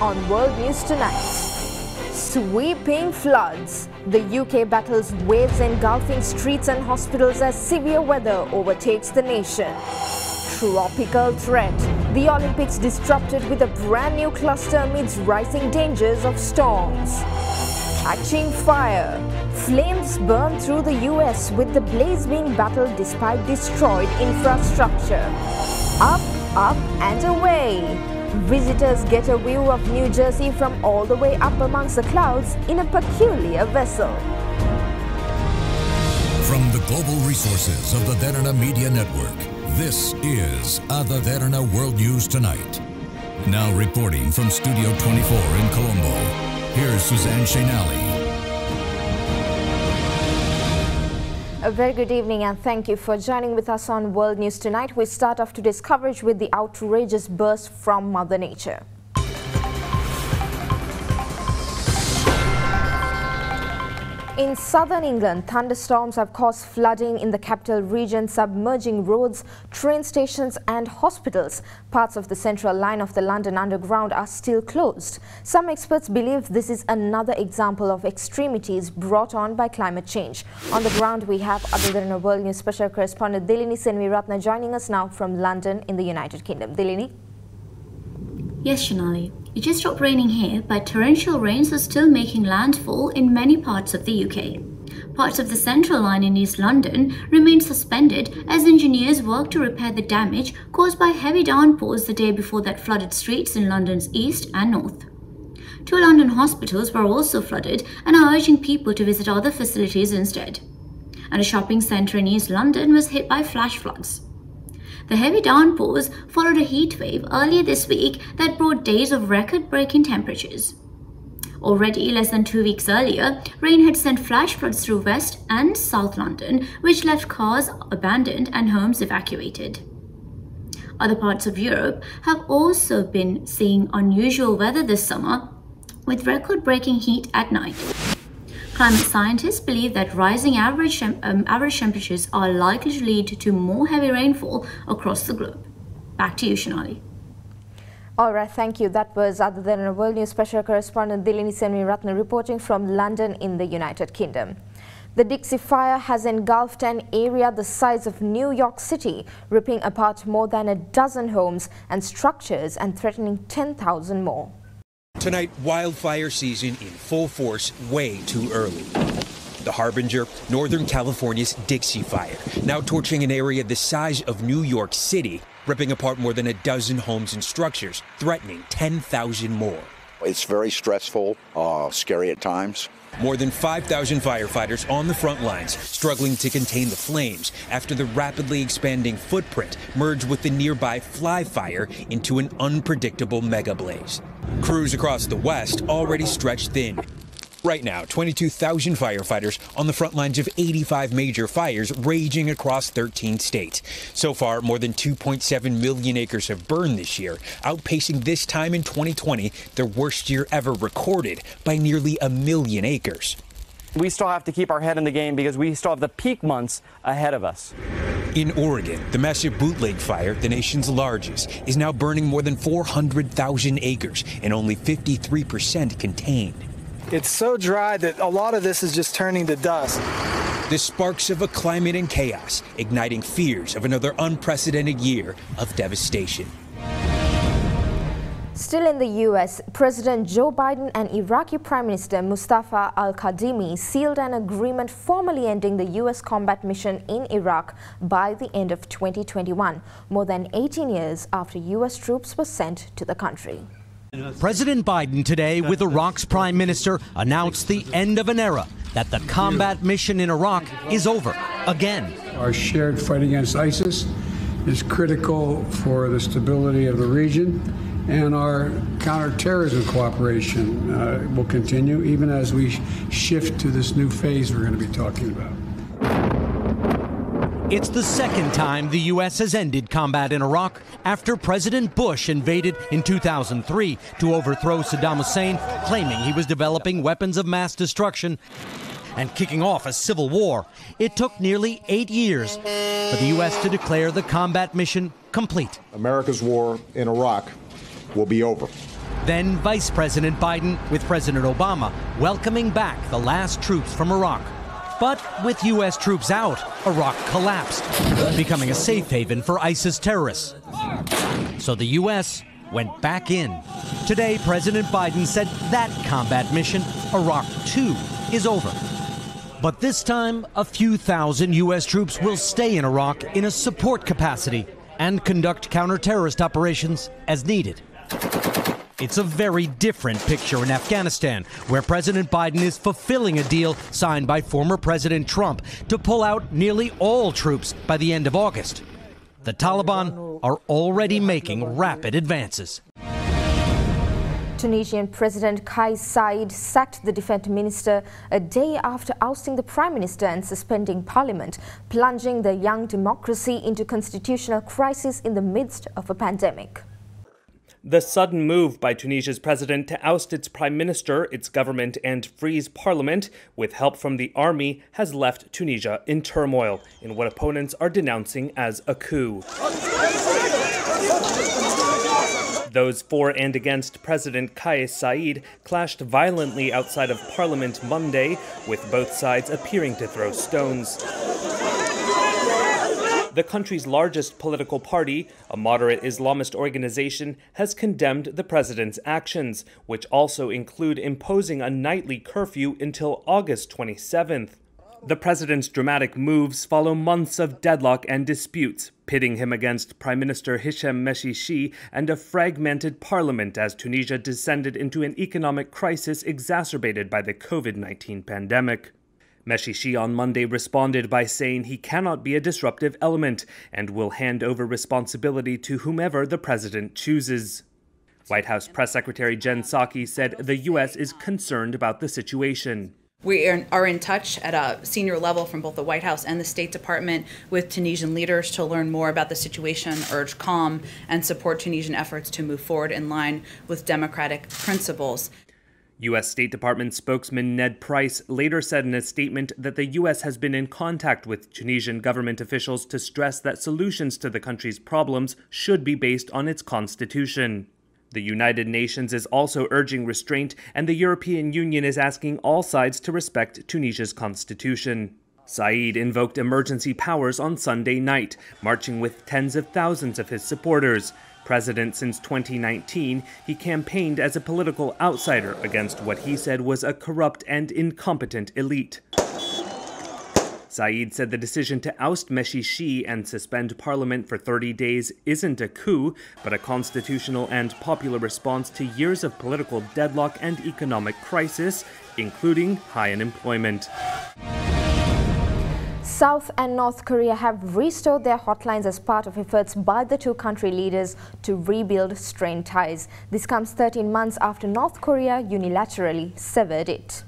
on World News Tonight. Sweeping floods. The UK battles waves engulfing streets and hospitals as severe weather overtakes the nation. Tropical threat. The Olympics disrupted with a brand new cluster amidst rising dangers of storms. Catching fire. Flames burn through the US with the blaze being battled despite destroyed infrastructure. Up, up and away. Visitors get a view of New Jersey from all the way up amongst the clouds in a peculiar vessel. From the global resources of the Derana Media Network, this is Ada Derana World News Tonight. Now reporting from Studio 24 in Colombo, here's Suzanne Shenali. A very good evening and thank you for joining with us on World News Tonight. We start off today's coverage with the outrageous burst from Mother Nature. In southern England, thunderstorms have caused flooding in the capital region, submerging roads, train stations and hospitals. Parts of the central line of the London Underground are still closed. Some experts believe this is another example of extremities brought on by climate change. On the ground, we have Derana World News special correspondent Dilini Seneviratne joining us now from London in the United Kingdom. Dilini? Yes, Shanali. It just stopped raining here, but torrential rains are still making landfall in many parts of the UK. Parts of the Central Line in East London remain suspended as engineers work to repair the damage caused by heavy downpours the day before that flooded streets in London's east and north. Two London hospitals were also flooded and are urging people to visit other facilities instead. And a shopping centre in East London was hit by flash floods. The heavy downpours followed a heat wave earlier this week that brought days of record breaking temperatures. Already, less than two weeks earlier, rain had sent flash floods through West and South London, which left cars abandoned and homes evacuated. Other parts of Europe have also been seeing unusual weather this summer, with record breaking heat at night. Climate scientists believe that rising average, um, average temperatures are likely to lead to more heavy rainfall across the globe. Back to you, Shanali. All right, thank you. That was Ada a World News special correspondent Dilini Seneviratne reporting from London in the United Kingdom. The Dixie Fire has engulfed an area the size of New York City, ripping apart more than a dozen homes and structures and threatening 10,000 more. Tonight, wildfire season in full force way too early. The harbinger, Northern California's Dixie Fire, now torching an area the size of New York City, ripping apart more than a dozen homes and structures, threatening 10,000 more. It's very stressful, uh, scary at times. More than 5,000 firefighters on the front lines struggling to contain the flames after the rapidly expanding footprint merged with the nearby Fly Fire into an unpredictable mega blaze. Crews across the West already stretched thin. Right now, 22,000 firefighters on the front lines of 85 major fires raging across 13 states. So far, more than 2.7 million acres have burned this year, outpacing this time in 2020, their worst year ever recorded, by nearly a million acres. We still have to keep our head in the game because we still have the peak months ahead of us. In Oregon, the massive bootleg fire, the nation's largest, is now burning more than 400,000 acres and only 53% contained. It's so dry that a lot of this is just turning to dust. The sparks of a climate in chaos, igniting fears of another unprecedented year of devastation. Still in the U.S., President Joe Biden and Iraqi Prime Minister Mustafa al-Kadhimi sealed an agreement formally ending the U.S. combat mission in Iraq by the end of 2021, more than 18 years after U.S. troops were sent to the country. President Biden today, with Iraq's prime minister, announced the end of an era that the combat mission in Iraq is over again. Our shared fight against ISIS is critical for the stability of the region, and our counterterrorism cooperation uh, will continue even as we shift to this new phase we're going to be talking about. It's the second time the U.S. has ended combat in Iraq after President Bush invaded in 2003 to overthrow Saddam Hussein, claiming he was developing weapons of mass destruction and kicking off a civil war. It took nearly eight years for the U.S. to declare the combat mission complete. America's war in Iraq will be over. Then Vice President Biden, with President Obama, welcoming back the last troops from Iraq. But with U.S. troops out, Iraq collapsed, becoming a safe haven for ISIS terrorists. So the U.S. went back in. Today, President Biden said that combat mission, Iraq 2, is over. But this time, a few thousand U.S. troops will stay in Iraq in a support capacity and conduct counter-terrorist operations as needed. It's a very different picture in Afghanistan, where President Biden is fulfilling a deal signed by former President Trump to pull out nearly all troops by the end of August. The Taliban are already making rapid advances. Tunisian President Kais Saied sacked the defense minister a day after ousting the prime minister and suspending parliament, plunging the young democracy into constitutional crisis in the midst of a pandemic. The sudden move by Tunisia's president to oust its prime minister, its government, and freeze parliament with help from the army has left Tunisia in turmoil in what opponents are denouncing as a coup. Those for and against President Kais Saied clashed violently outside of Parliament Monday, with both sides appearing to throw stones. The country's largest political party, a moderate Islamist organization, has condemned the president's actions, which also include imposing a nightly curfew until August 27th. The president's dramatic moves follow months of deadlock and disputes, pitting him against Prime Minister Hichem Mechichi and a fragmented parliament as Tunisia descended into an economic crisis exacerbated by the COVID 19 pandemic. Mechichi on Monday responded by saying he cannot be a disruptive element and will hand over responsibility to whomever the president chooses. White House Press Secretary Jen Psaki said the U.S. is concerned about the situation. We are in touch at a senior level from both the White House and the State Department with Tunisian leaders to learn more about the situation, urge calm, and support Tunisian efforts to move forward in line with democratic principles. U.S. State Department spokesman Ned Price later said in a statement that the U.S. has been in contact with Tunisian government officials to stress that solutions to the country's problems should be based on its constitution. The United Nations is also urging restraint, and the European Union is asking all sides to respect Tunisia's constitution. Saied invoked emergency powers on Sunday night, marching with tens of thousands of his supporters. President since 2019, he campaigned as a political outsider against what he said was a corrupt and incompetent elite. Saied said the decision to oust Mechichi and suspend parliament for 30 days isn't a coup, but a constitutional and popular response to years of political deadlock and economic crisis, including high unemployment. South and North Korea have restored their hotlines as part of efforts by the two country leaders to rebuild strained ties. This comes 13 months after North Korea unilaterally severed it.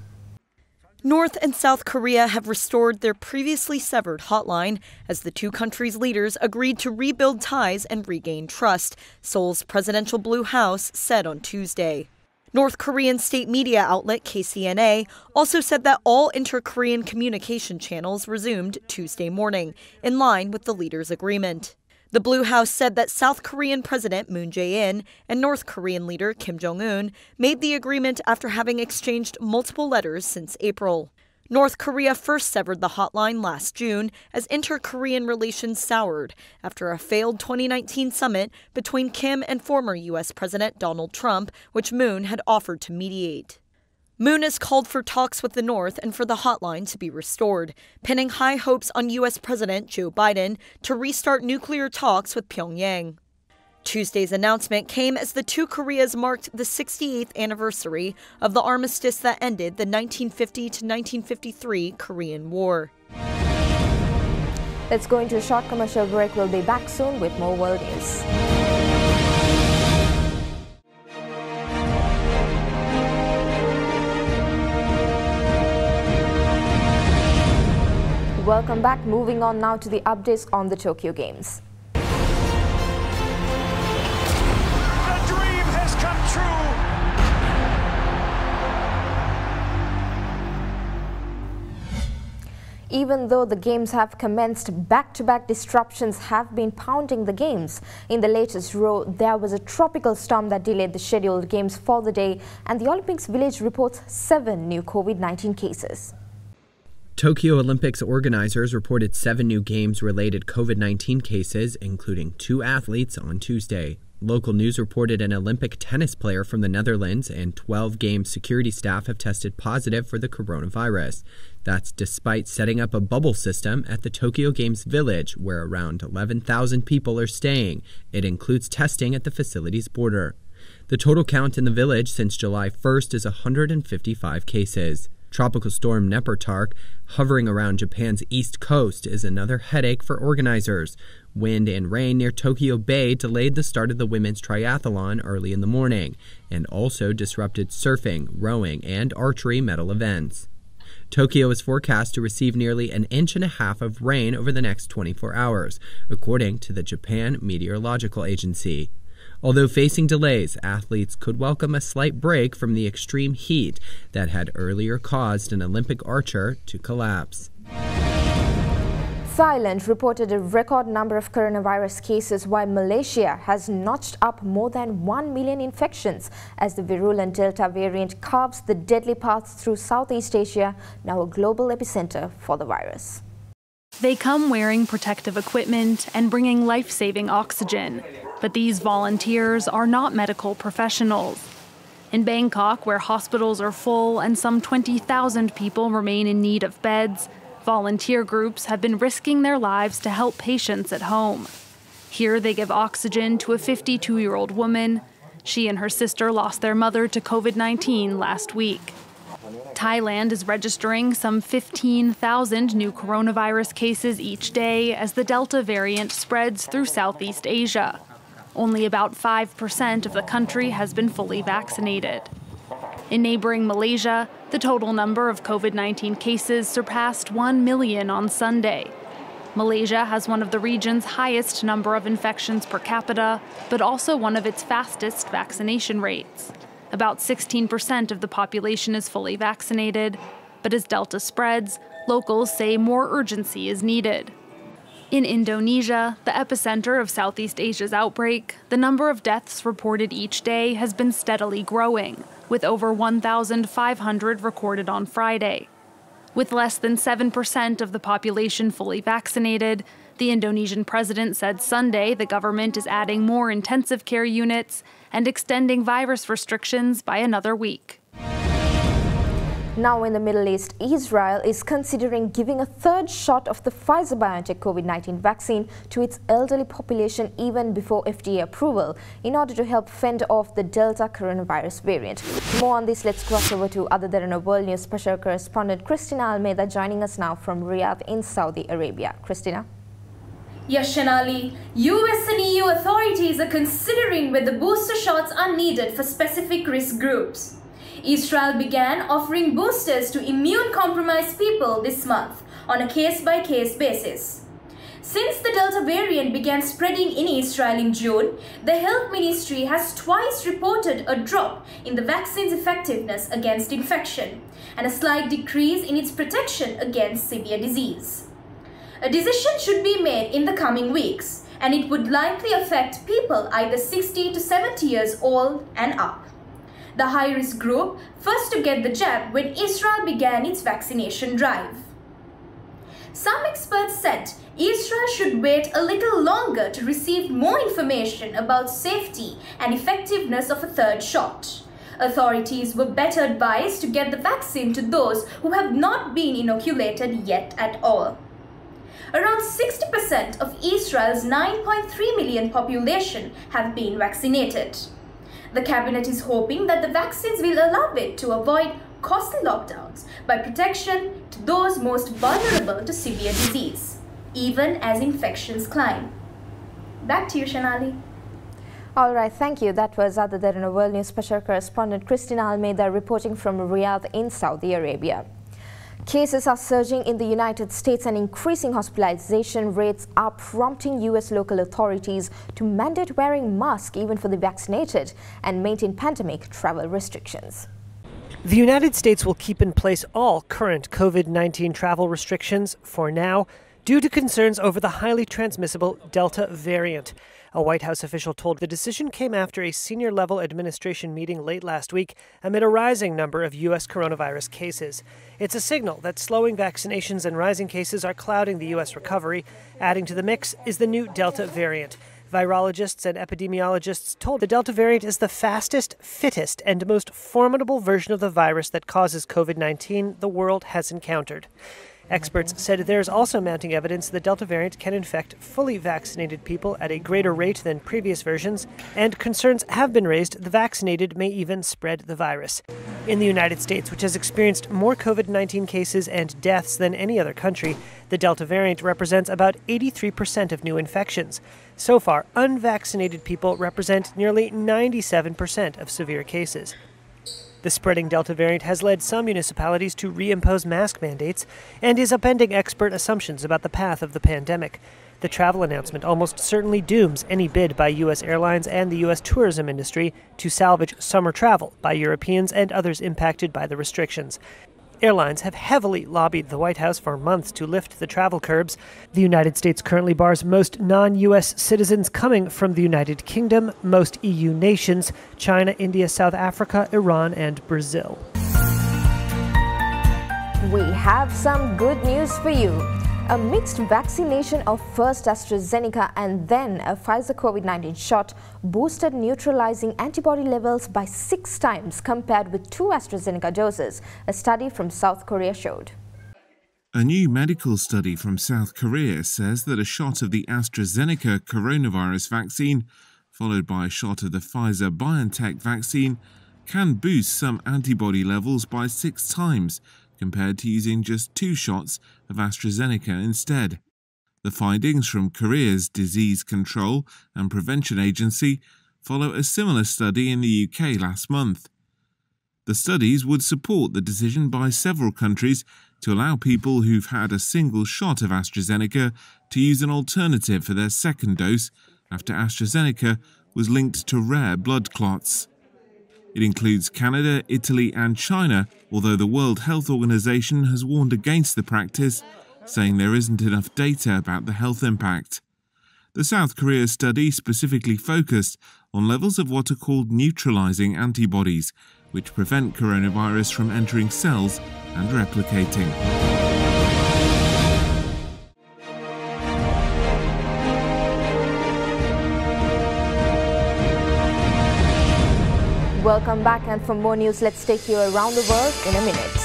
North and South Korea have restored their previously severed hotline as the two countries' leaders agreed to rebuild ties and regain trust, Seoul's presidential Blue House said on Tuesday. North Korean state media outlet KCNA also said that all inter Korean communication channels resumed Tuesday morning, in line with the leaders' agreement. The Blue House said that South Korean President Moon Jae-in and North Korean leader Kim Jong-un made the agreement after having exchanged multiple letters since April. North Korea first severed the hotline last June as inter Korean relations soured after a failed 2019 summit between Kim and former U.S. President Donald Trump, which Moon had offered to mediate. Moon has called for talks with the North and for the hotline to be restored, pinning high hopes on U.S. President Joe Biden to restart nuclear talks with Pyongyang. Tuesday's announcement came as the two Koreas marked the 68th anniversary of the armistice that ended the 1950 to 1953 Korean War. Let's go into a short commercial break. We'll be back soon with more world news. Welcome back. Moving on now to the updates on the Tokyo Games. Even though the games have commenced, back-to-back disruptions have been pounding the games. In the latest row, there was a tropical storm that delayed the scheduled games for the day, and the Olympics Village reports seven new COVID-19 cases. Tokyo Olympics organizers reported seven new games related COVID 19 cases, including two athletes, on Tuesday. Local news reported an Olympic tennis player from the Netherlands and 12 game security staff have tested positive for the coronavirus. That's despite setting up a bubble system at the Tokyo Games Village, where around 11,000 people are staying. It includes testing at the facility's border. The total count in the village since July 1st is 155 cases. Tropical storm Nepartak, hovering around Japan's east coast, is another headache for organizers. Wind and rain near Tokyo Bay delayed the start of the women's triathlon early in the morning and also disrupted surfing, rowing, and archery medal events. Tokyo is forecast to receive nearly an inch and a half of rain over the next 24 hours, according to the Japan Meteorological Agency. Although facing delays, athletes could welcome a slight break from the extreme heat that had earlier caused an Olympic archer to collapse. Thailand reported a record number of coronavirus cases while Malaysia has notched up more than 1 million infections as the virulent Delta variant carves the deadly path through Southeast Asia, now a global epicenter for the virus. They come wearing protective equipment and bringing life-saving oxygen. But these volunteers are not medical professionals. In Bangkok, where hospitals are full and some 20,000 people remain in need of beds, volunteer groups have been risking their lives to help patients at home. Here, they give oxygen to a 52 year old woman. She and her sister lost their mother to COVID 19 last week. Thailand is registering some 15,000 new coronavirus cases each day as the Delta variant spreads through Southeast Asia. Only about 5% of the country has been fully vaccinated. In neighboring Malaysia, the total number of COVID 19 cases surpassed 1 million on Sunday. Malaysia has one of the region's highest number of infections per capita, but also one of its fastest vaccination rates. About 16% of the population is fully vaccinated, but as Delta spreads, locals say more urgency is needed. In Indonesia, the epicenter of Southeast Asia's outbreak, the number of deaths reported each day has been steadily growing, with over 1,500 recorded on Friday. With less than 7% of the population fully vaccinated, the Indonesian president said Sunday the government is adding more intensive care units and extending virus restrictions by another week. Now in the Middle East, Israel is considering giving a third shot of the Pfizer-BioNTech COVID-19 vaccine to its elderly population even before FDA approval in order to help fend off the Delta coronavirus variant. More on this, let's cross over to Ada Derana World News special correspondent Christina Almeida joining us now from Riyadh in Saudi Arabia. Christina. Yes, Shanali. US and EU authorities are considering whether booster shots are needed for specific risk groups. Israel began offering boosters to immune-compromised people this month on a case-by-case -case basis. Since the Delta variant began spreading in Israel in June, the health ministry has twice reported a drop in the vaccine's effectiveness against infection and a slight decrease in its protection against severe disease. A decision should be made in the coming weeks, and it would likely affect people either 60 to 70 years old and up the high-risk group, first to get the jab when Israel began its vaccination drive. Some experts said Israel should wait a little longer to receive more information about safety and effectiveness of a third shot. Authorities were better advised to get the vaccine to those who have not been inoculated yet at all. Around 60% of Israel's 9.3 million population have been vaccinated. The cabinet is hoping that the vaccines will allow it to avoid costly lockdowns by protection to those most vulnerable to severe disease, even as infections climb. Back to you, Shanali. All right, thank you. That was Ada Derana World News special correspondent Christina Almeida reporting from Riyadh in Saudi Arabia. Cases are surging in the United States and increasing hospitalization rates are prompting U.S. local authorities to mandate wearing masks even for the vaccinated and maintain pandemic travel restrictions. The United States will keep in place all current COVID 19 travel restrictions for now due to concerns over the highly transmissible Delta variant. A White House official told the decision came after a senior level administration meeting late last week amid a rising number of U.S. coronavirus cases. It's a signal that slowing vaccinations and rising cases are clouding the U.S. recovery. Adding to the mix is the new Delta variant. Virologists and epidemiologists told the Delta variant is the fastest, fittest, and most formidable version of the virus that causes COVID 19 the world has encountered. Experts said there is also mounting evidence the Delta variant can infect fully vaccinated people at a greater rate than previous versions, and concerns have been raised the vaccinated may even spread the virus. In the United States, which has experienced more COVID 19 cases and deaths than any other country, the Delta variant represents about 83% of new infections. So far, unvaccinated people represent nearly 97% of severe cases. The spreading Delta variant has led some municipalities to reimpose mask mandates and is upending expert assumptions about the path of the pandemic. The travel announcement almost certainly dooms any bid by U.S. airlines and the U.S. tourism industry to salvage summer travel by Europeans and others impacted by the restrictions. Airlines have heavily lobbied the White House for months to lift the travel curbs. The United States currently bars most non U.S. citizens coming from the United Kingdom, most EU nations, China, India, South Africa, Iran, and Brazil. We have some good news for you. A mixed vaccination of first AstraZeneca and then a Pfizer COVID-19 shot boosted neutralizing antibody levels by six times compared with two AstraZeneca doses, a study from South Korea showed. A new medical study from South Korea says that a shot of the AstraZeneca coronavirus vaccine, followed by a shot of the Pfizer BioNTech vaccine, can boost some antibody levels by six times compared to using just two shots of AstraZeneca instead. The findings from Korea's Disease Control and Prevention Agency follow a similar study in the UK last month. The studies would support the decision by several countries to allow people who've had a single shot of AstraZeneca to use an alternative for their second dose after AstraZeneca was linked to rare blood clots. It includes Canada, Italy, and China, although the World Health Organization has warned against the practice, saying there isn't enough data about the health impact. The South Korea study specifically focused on levels of what are called neutralizing antibodies, which prevent coronavirus from entering cells and replicating. Welcome back and for more news, let's take you around the world in a minute.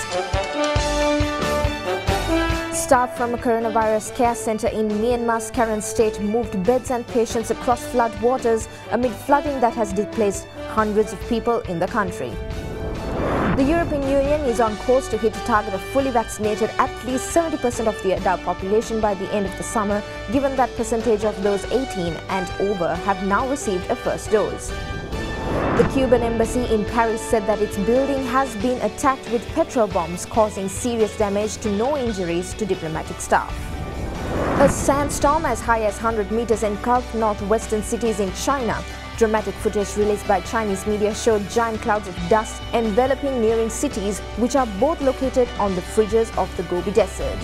Staff from a coronavirus care center in Myanmar's Karen state moved beds and patients across flood waters amid flooding that has displaced hundreds of people in the country. The European Union is on course to hit a target of fully vaccinated at least 70% of the adult population by the end of the summer, given that percentage of those 18 and over have now received a first dose. The Cuban embassy in Paris said that its building has been attacked with petrol bombs, causing serious damage to no injuries to diplomatic staff. A sandstorm as high as 100 meters engulfed northwestern cities in China. Dramatic footage released by Chinese media showed giant clouds of dust enveloping nearing cities, which are both located on the fringes of the Gobi Desert.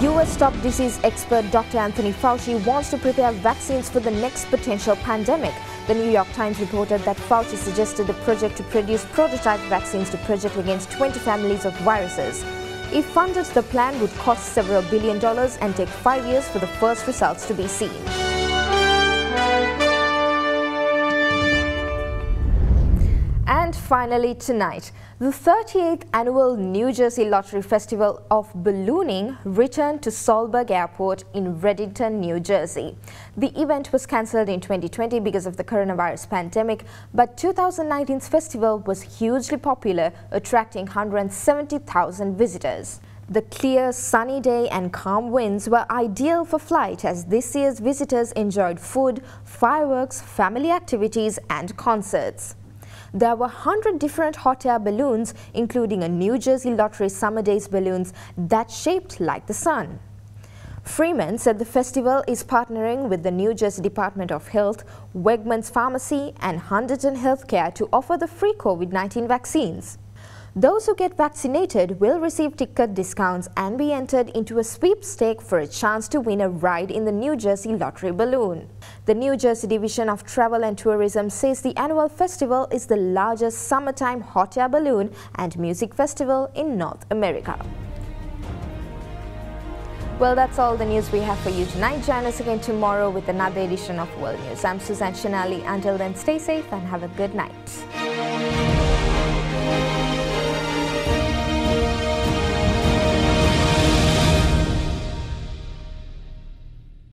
U.S. top disease expert Dr. Anthony Fauci wants to prepare vaccines for the next potential pandemic. The New York Times reported that Fauci suggested the project to produce prototype vaccines to project against 20 families of viruses. If funded, the plan would cost several billion dollars and take five years for the first results to be seen. Finally tonight, the 38th annual New Jersey Lottery Festival of Ballooning returned to Solberg Airport in Readington, New Jersey. The event was cancelled in 2020 because of the coronavirus pandemic, but 2019's festival was hugely popular, attracting 170,000 visitors. The clear, sunny day and calm winds were ideal for flight as this year's visitors enjoyed food, fireworks, family activities and concerts. There were 100 different hot air balloons, including a New Jersey Lottery Summer Days balloons that shaped like the sun. Freeman said the festival is partnering with the New Jersey Department of Health, Wegmans Pharmacy and Hunterdon Healthcare to offer the free COVID-19 vaccines. Those who get vaccinated will receive ticket discounts and be entered into a sweepstake for a chance to win a ride in the New Jersey Lottery Balloon. The New Jersey Division of Travel and Tourism says the annual festival is the largest summertime hot air balloon and music festival in North America. Well, that's all the news we have for you tonight. Join us again tomorrow with another edition of World News. I'm Suzanne Shinali. Until then, stay safe and have a good night.